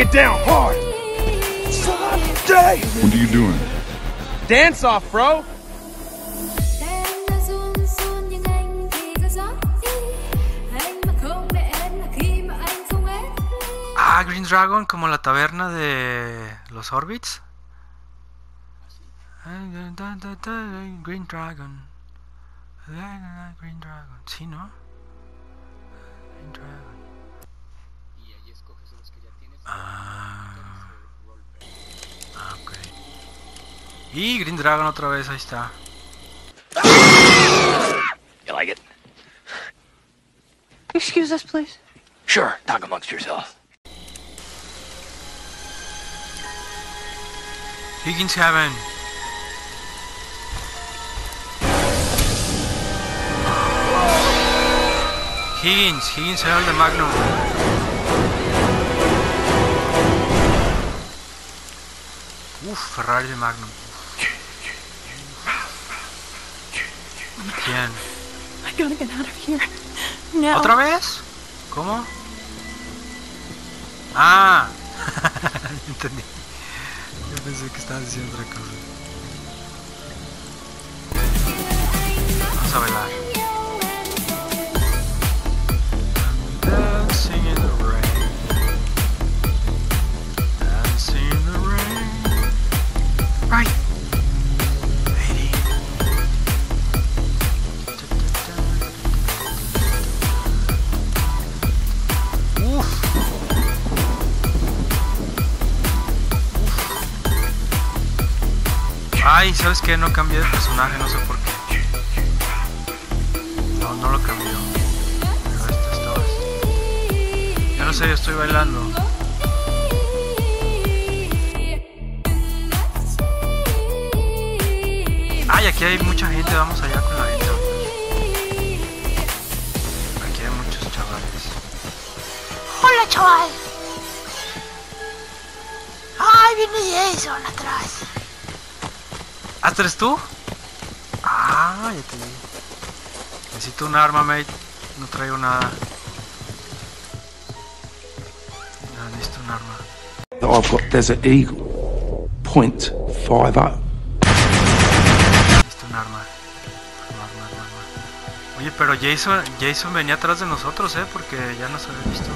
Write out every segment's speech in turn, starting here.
bring it down hard. What are you doing? Dance off, bro. Ah, Green Dragon, como la taberna de los Orbits. Green Dragon. Green Dragon. Sí, ¿no? Green Dragon. Ah. Ah, ok. Y Green Dragon otra vez, ahí está. You like it? Excuse us, please. Sure. Talk amongst yourselves. Higgins Heaven. Higgins, Higgins el de Magnum. Uf, Ferrari de Magnum. ¿Quién? I gotta get out of here. Now. ¿Otra vez? ¿Cómo? Ah, entendí. Yo pensé que estabas diciendo otra cosa. Vamos a bailar. ¿Sabes qué? No cambié de personaje, no sé por qué. No, no lo cambió. Pero esto estaba así. Yo no sé, yo estoy bailando. Ay, aquí hay mucha gente, vamos allá con la gente. Aquí hay muchos chavales. Hola, chaval. Ay, viene Jason atrás. ¿Hasta eres tú? Ah, ya te vi. Necesito un arma, mate. No traigo nada. No, necesito un arma. I've got Desert Eagle, point five oh. Necesito un arma. Arma, arma, arma, arma. Oye, pero Jason, Jason venía atrás de nosotros, ¿eh? Porque ya nos había visto.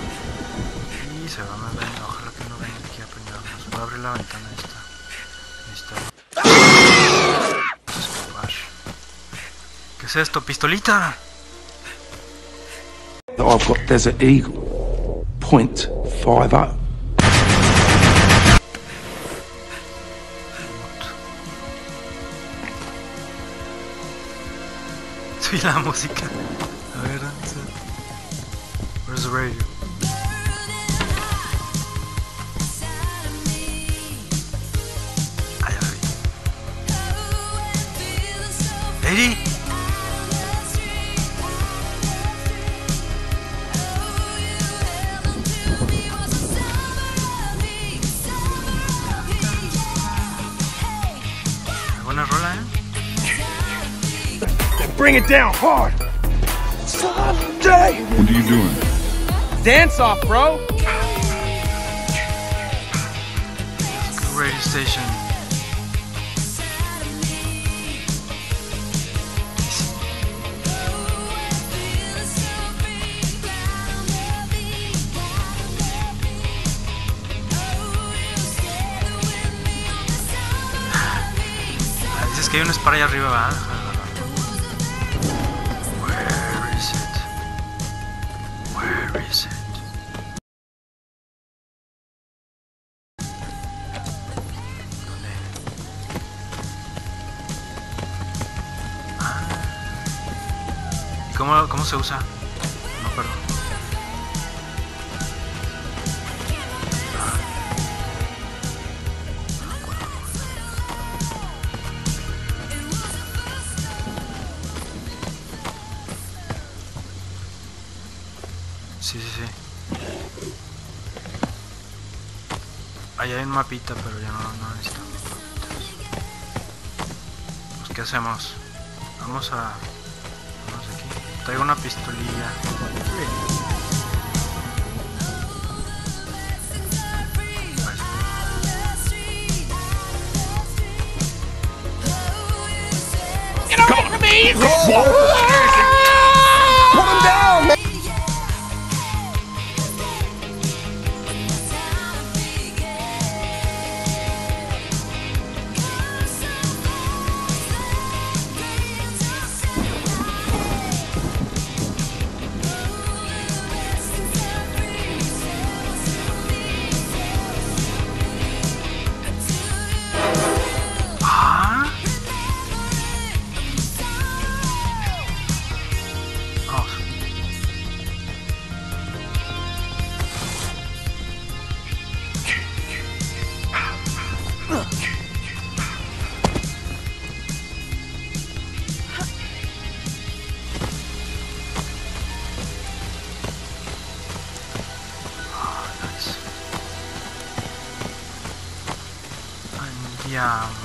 Y se va a ver. Ojalá que no venga aquí a peñarnos. Voy a abrir la ventana es esto? ¡Pistolita! I've got Desert Eagle, point five oh. Sí, la música. A ver. Where's the radio? Lady. Bring it down hard. Someday. What are you doing? Dance off, bro. Radio station. Ah, Dices que hay un spray arriba, ¿verdad? Cómo, cómo se usa? No acuerdo. Sí, sí, sí. Ahí hay un mapita, pero ya no, no necesitamos. Pues, ¿qué hacemos? Vamos a... Traigo una pistolilla. Get! Yeah.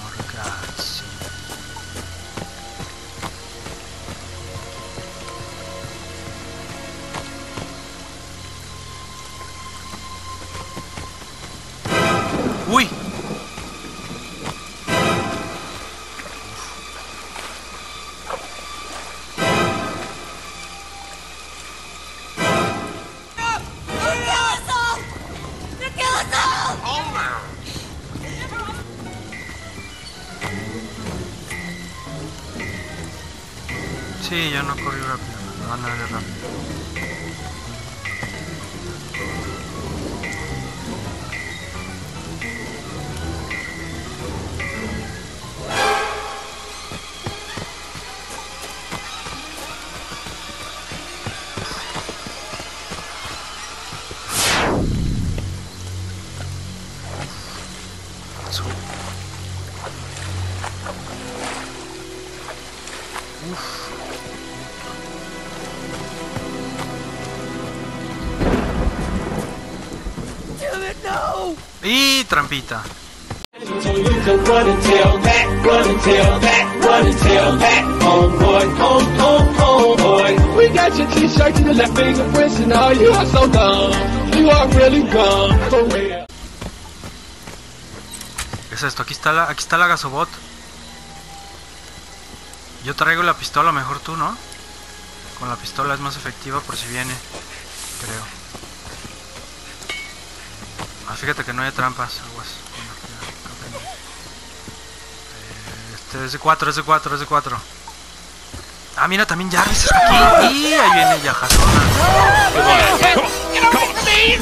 Sí, yo no corrí rápido, me van a ver rápido. Dumb, for real. ¿Qué es esto? Aquí está la, aquí está la gasobot. Yo traigo la pistola, mejor tú, ¿no? Con la pistola es más efectiva por si viene, creo. Ah, fíjate que no hay trampas, aguas. Creo que no. Eh, Este es de 4, es de 4, es de 4. Ah, mira, también Jarvis está aquí. Y ahí viene Yajasona. ¿Qué? ¿Bugatti?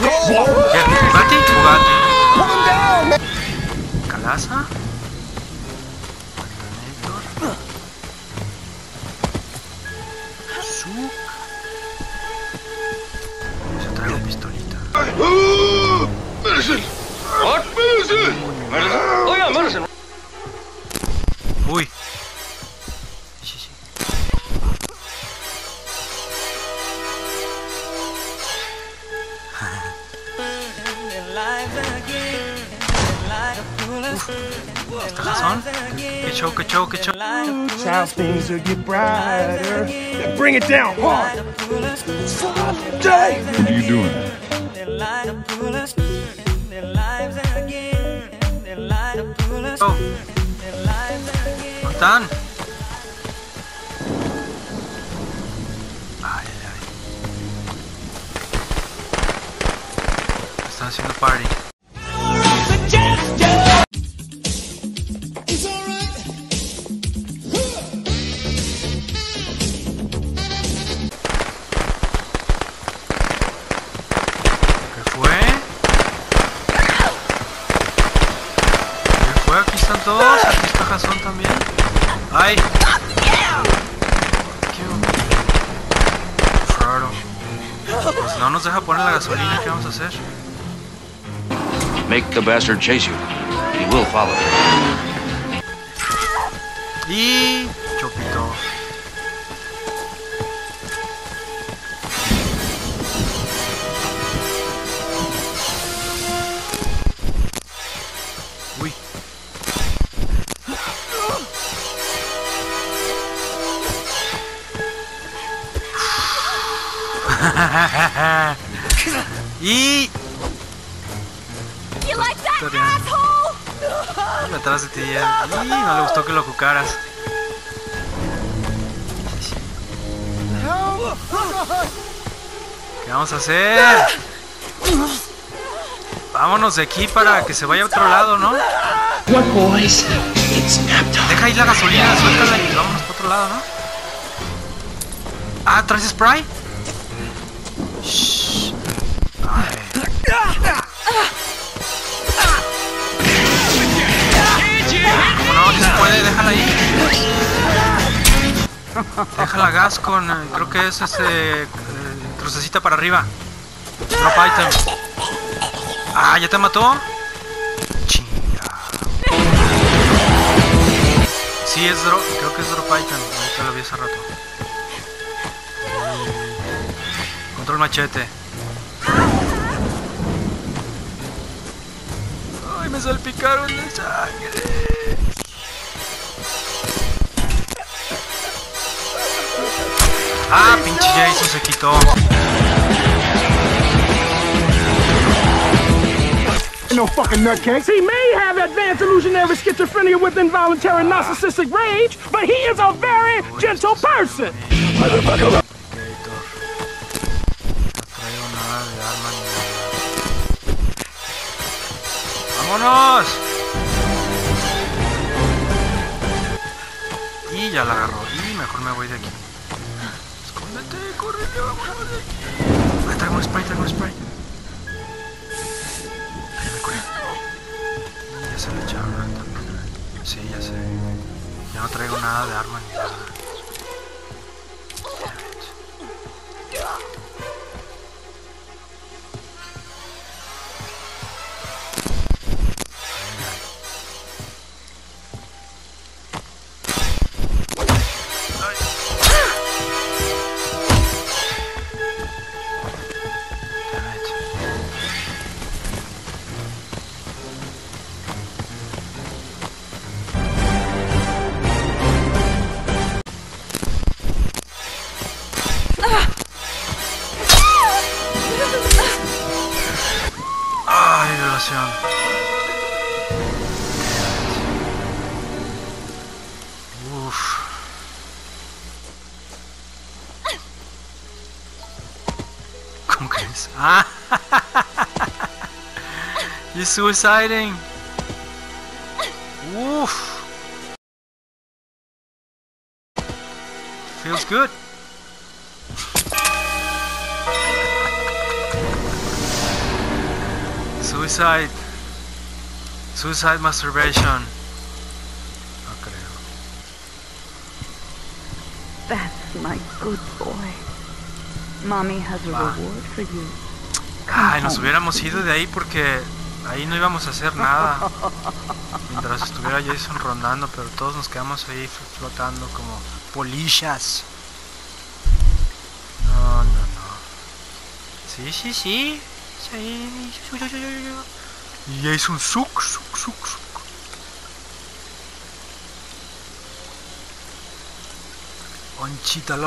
Bugatti. Calaza. ¿Estas son? ¿Qué show, qué show, qué show? How things will get brighter. Then bring it down hard. Day. What are you doing? Oh. ¿Dónde están? Ay, ay, ay. Están haciendo party. Deja poner la gasolina. ¿Qué vamos a hacer? Make the bastard chase you. He will follow. Y... y... Asshole? Detrás de ti ya. Y no le gustó que lo cucaras. ¿Qué vamos a hacer? Vámonos de aquí para que se vaya a otro lado, ¿no? Deja ahí la gasolina, suéltala y vámonos para otro lado, ¿no? Ah, ¿traes spray? Shh. Ay. ¿Cómo no? ¿Sí se puede? Déjala ahí. Déjala gas con, eh, creo que es ese, eh, crucecita para arriba. Drop item. Ah, ¿ya te mató? Sí, es drop, creo que es drop item. Ahorita lo vi hace rato. Control machete. Ay, me salpicaron de sangre. Ah, pinche Jason se quitó. No fucking nutcase. He may have advanced illusionary schizophrenia with involuntary narcissistic rage, but he is a very gentle person. Gator. ¡Vámonos! Y ya la agarró. Y mejor me voy de aquí. Escóndete, corre, ya vámonos de aquí. Ah, traigo un spray, traigo un spray. Ahí me. Y ya se le echaron también. Sí, ya sé. Ya no traigo nada de arma ni nada. You're suiciding. Uf. Feels good. Suicide. Suicide masturbation. No creo. That's my good boy. Mommy has a reward for you. Ay, nos hubiéramos ido de ahí porque ahí no íbamos a hacer nada. Mientras estuviera Jason rondando, pero todos nos quedamos ahí fl- flotando como polillas. No, no, no. Sí, sí, sí. Sí. Y Jason suk, suk, suk, suk. On cheat a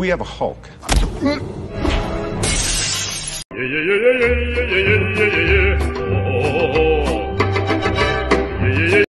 We have a Hulk.